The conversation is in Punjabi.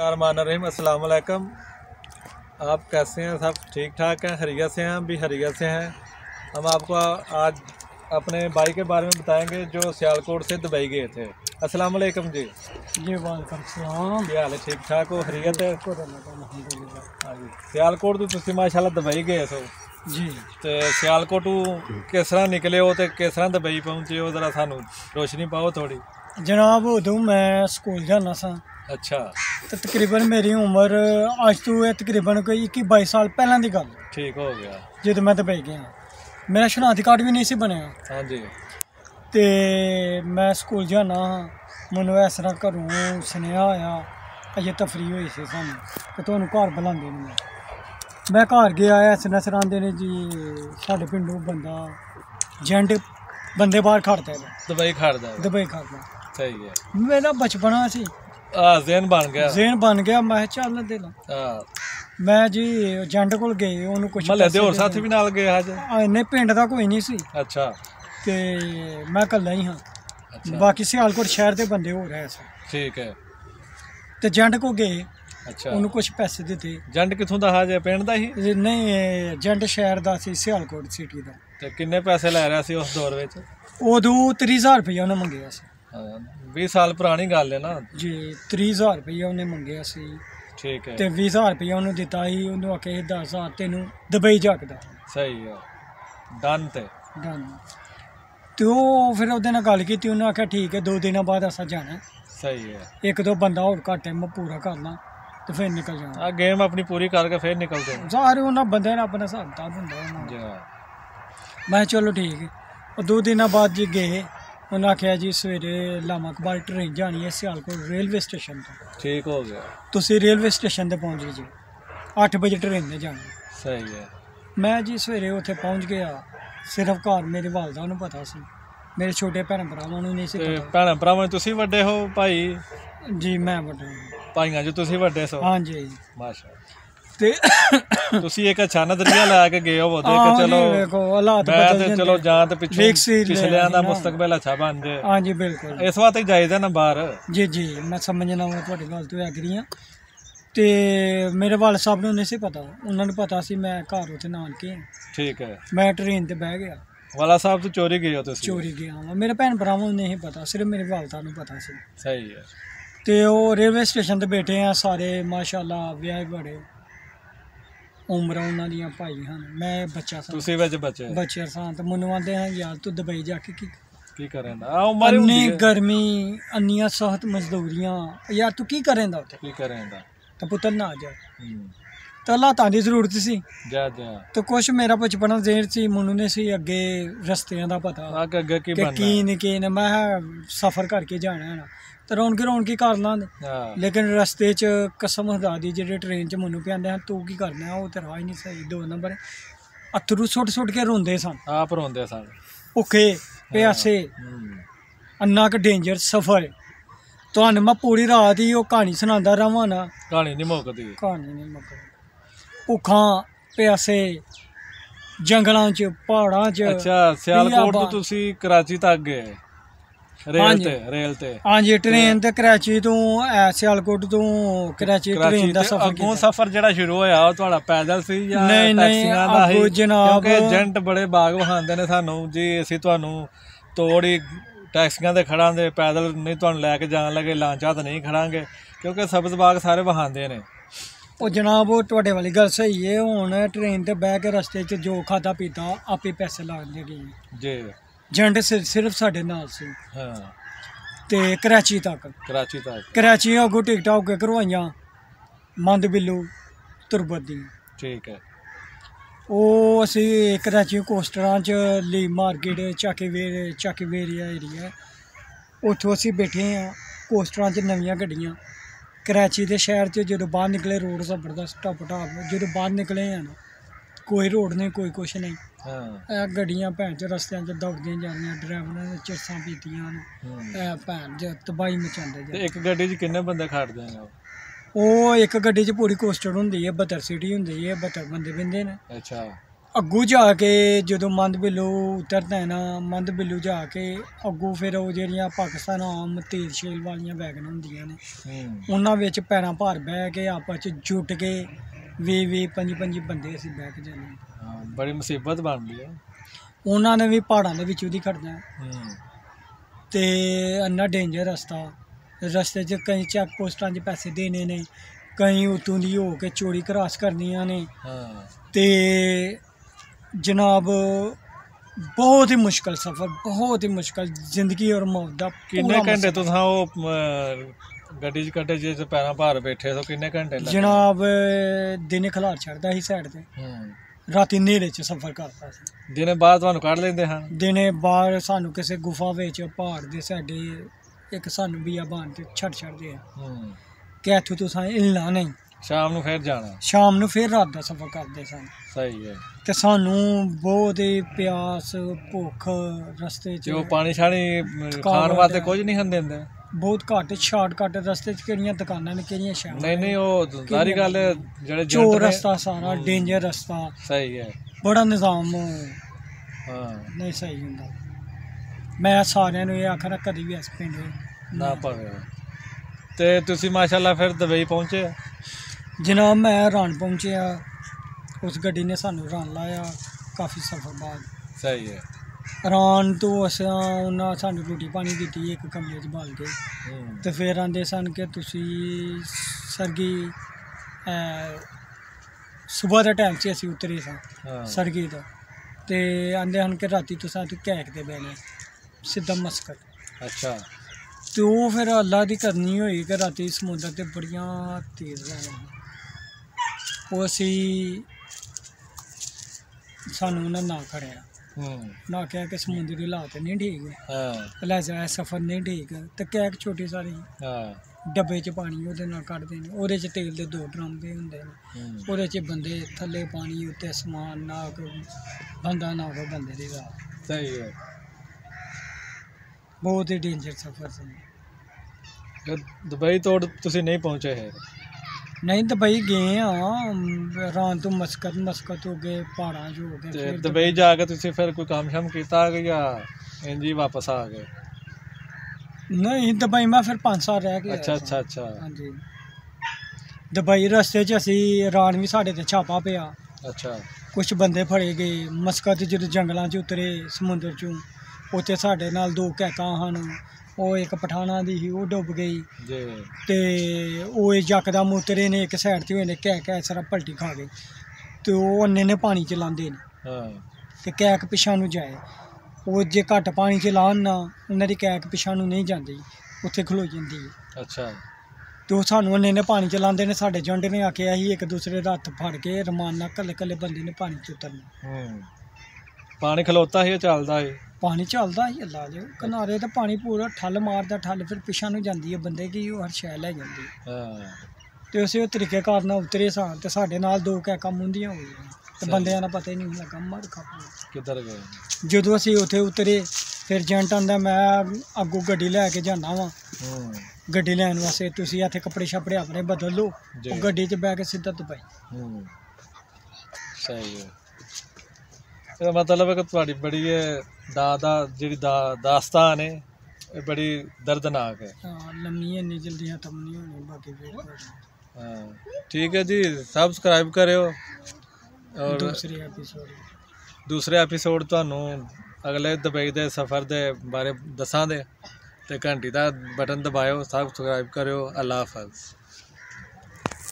रहीम अस्सलाम आप कैसे हैं? सब ठीक ठाक हैं? हरिया से हैं? हम भी हरिया से हैं। हम आपको आज अपने भाई के बारे में बताएँगे जो सियालकोट से दुबई गए थे। अस्सलाम वालेकुम जी। जी वालेकुम सलाम। क्या हाल है? ठीक ठाक हो? हरिया से? हाँ सियालकोट तो तुम माशाल्लाह दुबई गए सो। जी। तो सियालकोट किस तरह निकले हो तो किस तरह दुबई पहुँचे हो? जरा सानू रोशनी पाओ थोड़ी। ਜਨਾਬ ਉਦੋਂ ਮੈਂ ਸਕੂਲ ਜਾਣਾ ਸਾਂ। ਅੱਛਾ। ਤੇ ਤਕਰੀਬਨ ਮੇਰੀ ਉਮਰ ਅੱਜ ਤੋਂ ਇਹ ਤਕਰੀਬਨ ਕੋਈ 21 22 ਸਾਲ ਪਹਿਲਾਂ ਦੀ ਗੱਲ। ਠੀਕ ਹੋ ਗਿਆ। ਜਦੋਂ ਮੈਂ ਦੁਬਈ ਗਿਆ। ਮੇਰਾ ਸ਼ਨਾਖਤੀ ਕਾਰਡ ਵੀ ਨਹੀਂ ਸੀ ਬਣਿਆ। ਹਾਂਜੀ। ਤੇ ਮੈਂ ਸਕੂਲ ਜਾਣਾ ਮੈਨੂੰ ਇਸ ਤਰ੍ਹਾਂ ਘਰੋਂ ਸੁਨੇਹਾ ਆਇਆ ਅਜੇ ਤਫਰੀ ਹੋਈ ਸੀ ਸਾਨੂੰ ਕਿ ਤੁਹਾਨੂੰ ਘਰ ਬੁਲਾਉਂਦੇ ਨੇ। ਮੈਂ ਘਰ ਗਿਆ ਇਸ ਨਸਰਾਂ ਦੇ ਨੇ ਜੀ ਸਾਡੇ ਪਿੰਡੋਂ ਬੰਦਾ ਜੈਂਟ ਬੰਦੇ ਬਾਹਰ ਖੜਦਾ ਹੈ ਦੁਬਈ ਖੜਦਾ। ਦੁਬਈ ਖੜਦਾ। ਸਹੀ ਹੈ ਮੇਰਾ ਬਚਪਨਾ ਸੀ। ਆ ਜ਼ੇਨ ਬਣ ਗਿਆ। ਜ਼ੇਨ ਬਣ ਗਿਆ ਮੈਂ ਕਿਹਾ ਚੱਲ ਦੇ ਲਾ। ਆ ਮੈਂ ਜੀ ਏਜੰਟ ਕੋਲ ਗਏ ਉਹਨੂੰ ਕੁਝ ਮਹੱਲੇ ਦੇ ਹੋਰ ਸਾਥੀ ਵੀ ਨਾਲ ਗਏ ਅੱਜ? ਇੰਨੇ ਪਿੰਡ ਦਾ ਕੋਈ ਨਹੀਂ ਸੀ। ਅੱਛਾ। ਤੇ ਮੈਂ ਇਕੱਲਾ ਹੀ ਹਾਂ। ਬਾਕੀ ਸਿਆਲਕੋਟ ਸ਼ਹਿਰ ਦੇ ਬੰਦੇ ਹੋ ਰਹੇ ਸੀ ਠੀਕ ਹੈ। ਤੇ ਏਜੰਟ ਕੋ ਗਏ ਅੱਛਾ। ਉਹਨੂੰ ਕੁਝ ਪੈਸੇ ਦਿੱਤੇ। ਜੰਡ ਕਿੱਥੋਂ ਦਾ ਹਾਜ ਪਿੰਡ ਦਾ ਹੀ? ਨਹੀਂ ਏਜੰਟ ਸ਼ਹਿਰ ਦਾ ਸੀ ਸਿਆਲਕੋਟ ਸਿਟੀ ਦਾ। ਤੇ ਕਿੰਨੇ ਪੈਸੇ ਲੈ ਰਿਹਾ ਸੀ ਉਸ ਦੌਰ ਵਿੱਚ? ਉਦੋਂ 30000 ਰੁਪਇਆ ਉਹਨੇ ਮੰਗਿਆ ਸੀ। ਹਾਂ, 20 ਸਾਲ ਪੁਰਾਣੀ ਗੱਲ ਹੈ ਨਾ। ਜੀ 30000 ਰੁਪਇਆ ਉਹਨੇ ਮੰਗਿਆ ਸੀ। ਠੀਕ ਹੈ। ਤੇ 20000 ਰੁਪਇਆ ਉਹਨੂੰ ਦਿੱਤਾ ਸੀ ਉਹਨੂੰ ਆਖੇ 10000 ਤੈਨੂੰ ਦੁਬਈ ਜਾਕਦਾ ਸਹੀ ਹੈ ਡਨ ਤੇ। ਡਨ ਤੇ ਉਹ ਫਿਰ ਉਹਦੇ ਨਾਲ ਗੱਲ ਕੀਤੀ ਉਹਨੇ ਆਖਿਆ ਠੀਕ ਹੈ ਦੋ ਦਿਨਾਂ ਬਾਅਦ ਅਸਾਂ ਜਾਣਾ। ਸਹੀ ਹੈ। ਇੱਕ ਦੋ ਬੰਦਾ ਹੋਰ ਘੱਟ ਮੈਂ ਪੂਰਾ ਕਰ ਲਾਂ ਤੇ ਫਿਰ ਨਿਕਲ ਜਾਣਾ। ਆ ਗੇਮ ਆਪਣੀ ਪੂਰੀ ਕਰਕੇ ਫਿਰ ਨਿਕਲਦੇ ਹਾਂ ਸਾਰੇ ਉਹਨਾਂ ਬੰਦਿਆਂ ਨੇ ਆਪਣਾ ਹਿਸਾਬ ਕਿਤਾਬ ਹੁੰਦਾ ਉਹਨਾਂ ਦਾ। ਮੈਂ ਚਲੋ ਠੀਕ ਹੈ। ਉਹ ਦੋ ਦਿਨਾਂ ਬਾਅਦ ਜੀ ਗਏ ਉਹਨਾਂ ਆਖਿਆ ਜੀ ਸਵੇਰੇ ਲਾਮਾ ਕਬਾਲ ਟ੍ਰੇਨ ਜਾਣੀ ਹੈ ਸਿਆਲਕੋਟ ਰੇਲਵੇ ਸਟੇਸ਼ਨ ਤੋਂ। ਠੀਕ ਹੋ ਗਿਆ। ਤੁਸੀਂ ਰੇਲਵੇ ਸਟੇਸ਼ਨ ਤੇ ਪਹੁੰਚ ਜੀ। 8 ਵਜੇ ਟ੍ਰੇਨ ਨੇ ਜਾਣੀ। ਸਹੀ ਹੈ। ਮੈਂ ਜੀ ਸਵੇਰੇ ਉੱਥੇ ਪਹੁੰਚ ਗਿਆ। ਸਿਰਫ ਘਰ ਮੇਰੇ ਵਾਲਦਾ ਨੂੰ ਪਤਾ ਸੀ। ਮੇਰੇ ਛੋਟੇ ਭੈਣ ਭਰਾਵਾਂ ਨੂੰ ਨਹੀਂ ਸੀ ਤੇ ਪਤਾ। ਭੈਣਾਂ ਭਰਾਵਾਂ ਚ ਤੁਸੀਂ ਵੱਡੇ ਹੋ ਭਾਈ? ਜੀ ਮੈਂ ਵੱਡਾ ਹਾਂ। ਭਾਈਆਂ ਚ ਤੁਸੀਂ ਵੱਡੇ ਸੋ? ਹਾਂਜੀ। ਮਾਸ਼ਾ ਤੇ ਤੁਸੀਂ ਇੱਕ ਅੱਛਾ ਨਜ਼ਰੀਆ ਲਾ ਕੇ ਗਏ ਹੋ ਉਹਦੇ ਕਿ ਚਲੋ ਵੇਖੋ ਹਾਲਾਤ ਬਦਲ ਜਾਂਦੇ ਚਲੋ ਜਾਂ ਤੇ ਪਿੱਛੋਂ ਪਿਛਲਿਆਂ ਦਾ। ਮੁਸਤਕਬਲ ਅੱਛਾ ਬਣ ਜੇ ਹਾਂਜੀ ਬਿਲਕੁਲ ਇਸ ਵਾਰ ਤੇ ਜਾਇਦਾ ਨਾ ਬਾਹਰ। ਜੀ ਜੀ ਮੈਂ ਸਮਝਣਾ ਮੈਂ ਤੁਹਾਡੀ ਗੱਲ ਤੋਂ ਐਗਰੀ ਹਾਂ ਤੇ ਮੇਰੇ ਵਾਲ ਸਾਹਿਬ ਨੂੰ ਨਹੀਂ ਸੀ ਪਤਾ। ਉਹਨਾਂ ਨੂੰ ਪਤਾ ਸੀ ਮੈਂ ਘਰ ਉੱਥੇ ਨਾਨਕੇ ਹਾਂ ਠੀਕ ਹੈ। ਮੈਂ ਟ੍ਰੇਨ ਤੇ ਬਹਿ ਗਿਆ। ਵਾਲਾ ਸਾਹਿਬ ਤੋਂ ਚੋਰੀ ਗਏ ਹੋ ਤੁਸੀਂ? ਚੋਰੀ ਗਿਆ ਮੇਰੇ ਭੈਣ ਭਰਾਵਾਂ ਨੂੰ ਨਹੀਂ ਪਤਾ ਸਿਰਫ ਮੇਰੇ ਵਾਲਦਾ ਨੂੰ ਪਤਾ ਸੀ। ਸਹੀ ਹੈ। ਤੇ ਉਹ ਰੇਲਵੇ ਸਟੇਸ਼ਨ ਤੇ ਬੈਠੇ ਆ ਸਾਰੇ ਮਾਸ਼ਾਅੱਲਾ ਵਿਆਹ ਬੜੇ। ਉਮਰਾਂ ਉਹਨਾਂ ਦੀਆਂ ਭਾਈ ਹਨ। ਮੈਂ ਬੱਚਾ ਸਾਂ। ਤੁਸੀਂ ਵਿੱਚ ਬੱਚੇ ਬੱਚੇ ਸਾਂ ਤੇ ਮੈਨੂੰ ਆਂਦੇ ਆ ਯਾਰ ਤੂੰ ਦੁਬਈ ਜਾ ਕੇ ਕੀ ਕੀ ਕਰੇਂਦਾ ਆ ਉਮਰ ਹੈ। ਗਰਮੀ ਅੰਨੀਆਂ ਸਖਤ ਮਜ਼ਦੂਰੀਆਂ। ਯਾਰ ਤੂੰ ਕੀ ਕਰੇਂਦਾ ਉੱਥੇ? ਕੀ ਕਰੇਂਦਾ ਤਾਂ ਪੁੱਤਰ ਨਾ ਜਾ। ਤਾਂ ਦੀ ਜ਼ਰੂਰਤ ਸੀ। ਜਾ ਜਾ। ਤੇ ਕੁਛ ਮੇਰਾ ਬਚਪਨਾ ਜ਼ੇਰ ਸੀ ਮੈਨੂੰ ਨਹੀਂ ਸੀ ਅੱਗੇ ਰਸਤਿਆਂ ਦਾ ਪਤਾ ਆ ਕਿ ਅੱਗੇ ਕੀ ਬਣਨਾ ਕੀ ਨਹੀਂ ਕੀ ਨਹੀਂ ਮੈਂ ਸਫ਼ਰ ਕਰਕੇ ਜਾਣਾ ਹੈ ਨਾ। ਤੇ ਰੌਣਕੀ ਰੌਣਕੀ ਕਰ ਲਾਂਗੇ। ਲੇਕਿਨ ਰਸਤੇ 'ਚ ਕਸਮ ਖੁਦਾ ਦੀ ਜਿਹੜੇ ਟ੍ਰੇਨ 'ਚ ਮੈਨੂੰ ਕਹਿੰਦੇ ਹਨ ਤੂੰ ਕੀ ਕਰਨਾ ਉਹ ਤੇ ਰਾਹ ਹੀ ਨਹੀਂ ਸਹੀ ਦੋ ਨੰਬਰ ਅਥਰੂ ਸੁੱਟ ਸੁੱਟ ਕੇ ਰੋਂਦੇ ਸਨ। ਆਪ ਰੋਂਦੇ ਸਨ। ਭੁੱਖੇ ਪਿਆਸੇ ਅੰਨਾ ਕੁ ਡੇਂਜਰ ਸਫ਼ਰ। ਤੁਹਾਨੂੰ ਮੈਂ ਪੂਰੀ ਰਾਤ ਹੀ ਉਹ ਕਹਾਣੀ ਸੁਣਾਉਂਦਾ ਰਵਾਂ ਨਾ। ਕਹਾਣੀ ਨਹੀਂ ਮੁੱਕਦੀ। ਕਹਾਣੀ ਨਹੀਂ ਮੁੱਕਦੀ। ਭੁੱਖਾਂ ਪਿਆਸੇ ਜੰਗਲਾਂ 'ਚ ਪਹਾੜਾਂ 'ਚ ਅੱਛਾ ਸਿਆਲਕੋਟ ਤੋਂ। ਤੁਸੀਂ ਕਰਾਚੀ ਤੱਕ ਗਏ? ਰੇਲ ਹਾਂਜੀ। ਤੇ ਰੇਲ ਤੇ। ਹਾਂਜੀ ਟ੍ਰੇਨ ਤੇ ਕਰਾਚੀ ਤੋਂ ਐ ਸਿਆਲਕੋਟ ਤੋਂ ਕਰਾਚੀ ਕਰਾਚੀ ਟ੍ਰੇਨ ਦਾ ਤੇ ਸਫ਼ਰ ਅੱਗੋਂ ਕੀਤਾ। ਸਫ਼ਰ ਜਿਹੜਾ ਸ਼ੁਰੂ ਹੋਇਆ ਉਹ ਤੁਹਾਡਾ ਪੈਦਲ ਸੀ ਜਾਂ ਨਹੀਂ, ਨਹੀਂ, ਟੈਕਸੀਆਂ ਦਾ ਅੱਗੋਂ ਹੀ ਜਨਾਬ- ਕਿਉਂਕਿ ਏਜੰਟ ਬੜੇ ਬਾਗ ਵਹਾਉਂਦੇ ਨੇ ਸਾਨੂੰ। ਜੀ ਅਸੀਂ ਤੁਹਾਨੂੰ ਤੋੜੀ ਟੈਕਸੀਆਂ ਤੇ ਖੜਾਂਗੇ ਪੈਦਲ ਨਹੀਂ ਤੁਹਾਨੂੰ ਲੈ ਕੇ ਜਾਣ ਲੱਗੇ ਲਾਂਚਾ ਤਾਂ ਨਹੀਂ ਖੜਾਂਗੇ ਕਿਉਂਕਿ ਸਬਜ਼ ਬਾਗ ਸਾਰੇ ਵਹਾਉਂਦੇ ਨੇ। ਉਹ ਜਨਾਬ ਉਹ ਤੁਹਾਡੇ ਵਾਲੀ ਗੱਲ ਸਹੀ ਹੈ ਹੁਣ ਟ੍ਰੇਨ ਤੇ ਬਹਿ ਕੇ ਰਸਤੇ 'ਚ ਜੋ ਖਾਦਾ ਪੀਤਾ ਆਪੇ ਪੈਸੇ ਲੱਗਦੇ ਗਏ। ਜੀ। ਏਜੰਟ ਸਿਰ- ਸਿਰਫ ਸਾਡੇ ਨਾਲ ਸੀ। ਹਾਂ। ਤੇ ਕਰਾਚੀ ਤੱਕ। ਕਰਾਚੀ ਤੱਕ। ਕਰਾਚੀ ਅੱਗੋਂ ਟਿਕਟਾਂ ਹੋ ਕੇ ਕਰਵਾਈਆਂ। ਮੰਦ ਬਿੱਲੂ ਤੁਰਬਤ ਦੀ ਠੀਕ ਹੈ। ਉਹ ਅਸੀਂ ਕਰਾਚੀ ਕੋਸਟਰਾਂ 'ਚ ਲੀ ਮਾਰਕੀਟ ਚਾਕੀਵੇਰ ਚਾਕੀਵੇਰੀਆ ਏਰੀਆ ਉੱਥੋਂ ਅਸੀਂ ਬੈਠੇ ਆ ਕੋਸਟਰਾਂ 'ਚ ਨਵੀਆਂ ਗੱਡੀਆਂ। ਕਰਾਚੀ ਦੇ ਸ਼ਹਿਰ 'ਚ ਜਦੋਂ ਬਾਹਰ ਨਿਕਲੇ ਰੋਡ ਜ਼ਬਰਦਸਤ ਟੱਪ ਟਾਪ ਜਦੋਂ ਬਾਹਰ ਨਿਕਲੇ ਆ ਨਾ ਕੋਈ ਰੋਡ ਨਹੀਂ ਕੋਈ ਕੁਛ ਨਹੀਂ। ਹਾਂ। ਇਹ ਗੱਡੀਆਂ ਭੈਣ ਚ ਰਸਤਿਆਂ 'ਚ ਦੌੜਦੀਆਂ ਜਾਂਦੀਆਂ ਡਰਾਈਵਰਾਂ ਨੇ ਚਿਰਸਾਂ ਪੀਤੀਆਂ ਨੇ। ਇਹ ਭੈਣ ਜ ਤਬਾਈ ਮਚਾਉਂਦੇ ਜਾਂਦੇ। ਇੱਕ ਗੱਡੀ 'ਚ ਕਿੰਨੇ ਬੰਦੇ ਖੜਦੇ ਨੇ ਉਹ? ਇੱਕ ਗੱਡੀ 'ਚ ਪੂਰੀ ਕੋਸਟਰ ਹੁੰਦੀ ਹੈ 72 ਸੀਟੀ ਹੁੰਦੀ ਹੈ 72 ਬੰਦੇ ਬਿੰਦੇ ਨੇ। ਅੱਛਾ। ਅੱਗੂ ਜਾ ਕੇ ਜਦੋਂ ਮੰਦ ਬਿੱਲੂ ਉਤਰਦਾ ਹੈ ਨਾ ਮੰਦ ਬਿੱਲੂ ਜਾ ਕੇ ਅੱਗੂ ਫਿਰ ਉਹ ਜਿਹੜੀਆਂ ਪਾਕਿਸਤਾਨ ਆਮ ਤੇਲ ਸ਼ੇਲ ਵਾਲੀਆਂ ਵੈਗਨ ਹੁੰਦੀਆਂ ਨੇ ਉਹਨਾਂ ਵਿੱਚ ਪੈਰਾਂ ਭਾਰ ਬਹਿ ਕੇ ਆਪਸ ਚ ਜੁਟ ਕੇ ਵੀ ਵੀ ਪੰਜ ਪੰਜ ਬੰਦੇ ਅਸੀਂ ਬਹਿ ਕੇ ਜਾਂਦੇ ਹਾਂ। ਹਾਂ, ਬੜੀ ਮੁਸੀਬਤ ਬਣਦੀ ਹੈ ਉਹਨਾਂ ਨੇ ਵੀ ਪਹਾੜਾਂ ਦੇ ਵਿੱਚ ਉਹਦੀ ਖੜਨਾ ਹੈ। ਹੂੰ ਤੇ ਇੰਨਾ ਡੇਂਜਰ ਰਸਤਾ ਰਸਤੇ 'ਚ ਕਈ ਚੈੱਕ ਪੋਸਟਾਂ 'ਚ ਪੈਸੇ ਦੇਣੇ ਨੇ ਕਈ ਉਤੋਂ ਦੀ ਹੋ ਕੇ ਚੋਰੀ ਕਰਾਸ ਕਰਨੀਆਂ ਨੇ ਹਾਂ ਤੇ ਜਨਾਬ ਬਹੁਤ ਹੀ ਮੁਸ਼ਕਲ ਸਫ਼ਰ ਬਹੁਤ ਹੀ ਮੁਸ਼ਕਲ ਜ਼ਿੰਦਗੀ ਔਰ ਮੌਤ ਦਾ ਕਿੰਨੇ ਪੂਰਾ ਘੰਟੇ ਮਸਲਾ। ਤੁਸੀਂ ਉਹ ਅਮ, ਗੱਡੀ 'ਚ ਕੱਢੇ ਜੇ ਪੈਰਾਂ ਭਾਰ ਬੈਠੇ ਸੋ ਕਿੰਨੇ ਘੰਟੇ ਲੱਗੇ? ਜਨਾਬ ਦਿਨੇ ਖਲਾਰ ਛੱਡਦਾ ਸੀ ਸਾਈਡ ਤੇ। ਹੂੰ। ਰਾਤੀ ਹਨੇਰੇ 'ਚ ਸਫ਼ਰ ਕਰਦਾ ਸੀ। ਦਿਨੇ ਬਾਅਦ ਤੁਹਾਨੂੰ ਕੱਢ ਲੈਂਦੇ ਹਨ? ਦਿਨੇ ਬਾਹਰ ਸਾਨੂੰ ਕਿਸੇ ਗੁਫਾ ਵਿੱਚ ਪਹਾੜ ਦੇ ਸਾਡੇ ਇੱਕ ਸਾਨੂੰ ਬੀਆਬਾਨ ਤੇ ਛੱਡ ਛੱਡਦੇ ਆ। ਹੂੰ। ਕਿ ਇੱਥੋਂ ਤੁਸੀਂ ਹਿੱਲਣਾ ਨਹੀਂ। ਸ਼ਾਮ ਨੂੰ ਫੇਰ ਜਾਣਾ। ਸ਼ਾਮ ਨੂੰ ਫਿਰ ਰਾਤ ਦਾ ਸਫ਼ਰ ਕਰਦੇ ਸਨ। ਸਹੀ ਹੈ। ਤੇ ਸਾਨੂੰ ਬਹੁਤ ਹੀ ਪਿਆਸ ਭੁੱਖ ਰਸਤੇ 'ਚ ਤੇ ਉਹ ਪਾਣੀ ਛਾਣੀ ਖਾਣ ਵਾਸਤੇ। ਕੁਝ ਨਹੀਂ ਹਨ ਦਿੰਦੇ ਬਹੁਤ ਘੱਟ ਸ਼ਾਰਟਕਟ ਰਸਤੇ 'ਚ ਕਿਹੜੀਆਂ ਦੁਕਾਨਾਂ ਨੇ ਕਿਹੜੀਆਂ ਸ਼ਾਮ ਨਹੀਂ ਨਹੀਂ ਉਹ ਸਾਰੀ ਗੱਲ ਜਿਹੜੇ ਚੋਰ ਰਸਤਾ ਸਾਰਾ ਡੇਂਜਰ ਰਸਤਾ। ਸਹੀ ਹੈ। ਬੜਾ ਨਿਜ਼ਾਮ ਹਾਂ। ਨਹੀਂ ਸਹੀ ਹੁੰਦਾ। ਮੈਂ ਸਾਰਿਆਂ ਨੂੰ ਇਹ ਆਖਣਾ ਕਦੀ ਵੀ ਇਸ ਪਿੰਡ ਨਾ ਪਵੇ ਤੇ ਤੁਸੀਂ ਮਾਸ਼ਾਅੱਲਾ ਫਿਰ ਦੁਬਈ ਪਹੁੰਚੇ ਜਨਾਬ ਮੈਂ ਰਾਣ ਪਹੁੰਚਿਆ। ਉਸ ਗੱਡੀ ਨੇ ਸਾਨੂੰ ਰਾਣ ਲਾਇਆ। ਕਾਫੀ ਸਫ਼ਰ ਬਾਅਦ। ਸਹੀ ਹੈ। ਰਾਣ ਤੋਂ ਅਸਾਂ ਉਹਨਾਂ ਸਾਨੂੰ ਰੋਟੀ ਪਾਣੀ ਦਿੱਤੀ ਇੱਕ ਕਮਰੇ 'ਚ ਬਾਲ ਕੇ। ਤੇ ਫਿਰ ਆਂਦੇ ਸਨ ਕਿ ਤੁਸੀਂ ਸਰਗੀ ਸਵੇਰ ਦਾ ਟਾਈਮ ਸੀ ਅਸੀਂ ਉਤਰੇ ਸਾਂ ਸਰਗੀ ਤੋਂ। ਤੇ ਆਂਦੇ ਹਨ ਕਿ ਰਾਤੀ ਤੁਸੀਂ ਤੂੰ ਕੈਕ ਦੇ ਬੈਨੇ ਸਿੱਧਾ ਮਸਕਤ। ਅੱਛਾ। ਤੇ ਉਹ ਫਿਰ ਅੱਲਾ ਦੀ ਕਰਨੀ ਹੋਈ ਕਿ ਰਾਤੀ ਸਮੁੰਦਰ ਤੇ ਬੜੀਆਂ ਤੇਜ਼ ਲਹਿਰਾਂ ਉਹ ਅਸੀਂ ਸਾਨੂੰ ਉਹਨਾਂ ਨਾ ਖੜਿਆ। ਕਿਹਾ ਕਿ ਸਮੁੰਦਰ ਦੀ ਹਾਲਾਤ ਨਹੀਂ ਠੀਕ ਹਾਂ। ਲੈ ਜਾ ਸਫ਼ਰ ਨਹੀਂ ਠੀਕ। ਤੇ ਕੈਕ ਛੋਟੀ ਸਾਰੀ ਹਾਂ। ਡੱਬੇ 'ਚ ਪਾਣੀ ਉਹਦੇ ਨਾਲ ਕੱਢਦੇ ਨੇ। ਉਹਦੇ 'ਚ ਤੇਲ ਦੇ ਦੋ ਡਰਮ ਦੇ ਹੁੰਦੇ ਨੇ। ਉਹਦੇ 'ਚ ਬੰਦੇ ਥੱਲੇ ਪਾਣੀ ਉੱਤੇ ਸਮਾਨ ਨਾ ਬੰਦਾ ਨਾ ਕੋਈ ਬੰਦੇ ਦੀ ਰਾਤ ਸਹੀ ਹੈ ਬਹੁਤ ਹੀ ਡੇਂਜਰ ਸਫ਼ਰ ਸੀ। ਦੁਬਈ ਤੋਂ ਤੁਸੀਂ ਨਹੀਂ ਪਹੁੰਚੇ ਹੈ ਨਹੀਂ ਦੁਬਈ ਗਏ ਆ ਰਾਂ ਤੋਂ ਮਸਕਤ ਮਸਕਤ ਹੋ ਗਏ ਪਹਾੜਾਂ 'ਚ ਹੋ ਗਏ ਤੇ ਫਿਰ ਦੁਬਈ ਜਾ ਕੇ ਤੁਸੀਂ ਫਿਰ ਕੋਈ ਕੰਮ ਸ਼ਮ ਕੀਤਾ ਕਿ ਜਾਂ ਇੰਜ ਹੀ ਵਾਪਸ ਆ ਗਏ? ਨਹੀਂ ਦੁਬਈ ਮੈਂ ਫਿਰ 5 ਸਾਲ ਰਹਿ ਕੇ ਅੱਛਾ ਆਇਆ ਅੱਛਾ ਅੱਛਾ। ਹਾਂਜੀ। ਦੁਬਈ ਰਸਤੇ 'ਚ ਅਸੀਂ ਰਾਣ ਵੀ ਸਾਡੇ ਤੇ ਛਾਪਾ ਪਿਆ। ਅੱਛਾ। ਕੁਝ ਬੰਦੇ ਫੜੇ ਗਏ ਮਸਕਤ ਜਦੋਂ ਜੰਗਲਾਂ 'ਚ ਉਤਰੇ ਸਮੁੰਦਰ 'ਚੋਂ ਉੱਥੇ ਸਾਡੇ ਨਾਲ ਦੋ ਕੈਕਾਂ ਹਨ ਉਹ ਇੱਕ ਪਠਾਣਾ ਦੀ ਸੀ ਉਹ ਡੁੱਬ ਗਈ। ਜੀ। ਤੇ ਉਹ ਯਕਦਮ ਉਤਰੇ ਨੇ ਇੱਕ ਸਾਈਡ ਤੇ ਹੋਏ ਨੇ ਕਹਿ ਕਹਿ ਸਾਰਾ ਪਲਟੀ ਖਾ ਗਏ। ਤੇ ਉਹ ਅੰਨੇ ਨੇ ਪਾਣੀ ਚ ਲਾਉਂਦੇ ਨੇ। ਹਾਂ। ਤੇ ਕੈਕ ਪਿਛਾਂ ਨੂੰ ਜਾਏ। ਉਹ ਜੇ ਘੱਟ ਪਾਣੀ ਚ ਲਾਉਣ ਨਾ ਉਹਨਾਂ ਦੀ ਕੈਕ ਪਿਛਾਂ ਨੂੰ ਨਹੀਂ ਜਾਂਦੀ ਉੱਥੇ ਖਲੋ ਜਾਂਦੀ ਹੈ। ਅੱਛਾ। ਤੇ ਉਹ ਸਾਨੂੰ ਅੰਨੇ ਨੇ ਪਾਣੀ ਚ ਲਾਉਂਦੇ ਨੇ ਸਾਡੇ ਜੁੰਡ ਨੇ ਆਖਿਆ ਸੀ ਇੱਕ ਦੂਸਰੇ ਦਾ ਹੱਥ ਫੜ ਕੇ ਰਮਾਨ ਨਾਲ ਕੱਲੇ ਕੱਲੇ ਬੰਦੇ ਨੇ ਪਾਣੀ ਚ ਉਤਰਨਾ। ਹੂੰ। ਪਾਣੀ ਖਲੋਤਾ ਸੀ ਜਾਂ ਚੱਲਦਾ ਸੀ? ਪਾਣੀ ਚੱਲਦਾ ਹੀ ਅੱਲਾ ਦੇ ਕਿਨਾਰੇ ਤੇ ਪਾਣੀ ਪੂਰਾ ਠੱਲ ਮਾਰਦਾ ਠੱਲ ਫਿਰ ਪਿਛਾਂ ਨੂੰ ਜਾਂਦੀ ਹੈ ਬੰਦੇ ਕੀ ਉਹ ਹਰ ਸ਼ੈ ਲੈ ਜਾਂਦੀ ਹੈ। ਤੇ ਉਸੇ ਤਰੀਕੇ ਕਾਰ ਨਾਲ ਉਤਰੇ ਸਾਂ ਤੇ ਸਾਡੇ ਨਾਲ ਦੋ ਕੈਕਾਂ ਮੁੰਦੀਆਂ ਹੋਈਆਂ ਤੇ। ਬੰਦਿਆਂ ਦਾ ਪਤਾ ਹੀ ਨਹੀਂ ਲੱਗਾ ਮਰ ਖਾ ਕਿੱਧਰ ਗਏ ਜਦੋਂ ਅਸੀਂ ਉੱਥੇ ਉਤਰੇ ਫਿਰ ਏਜੰਟ ਆਂਦਾ ਮੈਂ ਅੱਗੋਂ ਗੱਡੀ ਲੈ ਕੇ ਜਾਂਦਾ ਵਾਂ। ਗੱਡੀ ਲੈਣ ਵਾਸਤੇ ਤੁਸੀਂ ਇੱਥੇ ਕੱਪੜੇ ਛਾਪੜੇ ਆਪਣੇ ਬਦਲ ਲਓ। ਉਹ ਗੱਡੀ 'ਚ ਬਹਿ ਕੇ ਸਿੱਧਾ ਦੁਬਈ। ਹੂੰ। ਸਹੀ ਹੈ। ਇਹਦਾ ਮਤਲਬ ਹੈ ਕਿ ਤੁਹਾਡੀ ਬੜੀ ਇਹ ਦਾ ਦਾ ਜਿਹੜੀ ਦਾ ਦਾਸਤਾਨ ਹੈ ਇਹ ਬੜੀ ਦਰਦਨਾਕ ਹੈ। ਹਾਂ ਲੰਮੀ ਇੰਨੀ ਜਲਦੀ ਖਤਮ ਨਹੀਂ ਹੋਣੀ ਬਾਕੀ ਫਿਰ ਹਾਂ ਠੀਕ ਹੈ ਜੀ ਸਬਸਕ੍ਰਾਈਬ ਕਰਿਓ। ਔਰ ਦੂਸਰੇ ਐਪੀਸੋਡ ਦੂਸਰੇ ਐਪੀਸੋਡ ਤੁਹਾਨੂੰ ਅਗਲੇ ਦੁਬਈ ਦੇ ਸਫ਼ਰ ਦੇ ਬਾਰੇ ਦੱਸਾਂਗੇ। ਤੇ ਘੰਟੀ ਦਾ ਬਟਨ ਦਬਾਇਓ ਸਬਸਕ੍ਰਾਈਬ ਕਰਿਓ। ਅੱਲਾ ਹਾਫਿਜ਼।